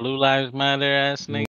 Blue Lives Matter ass nigga.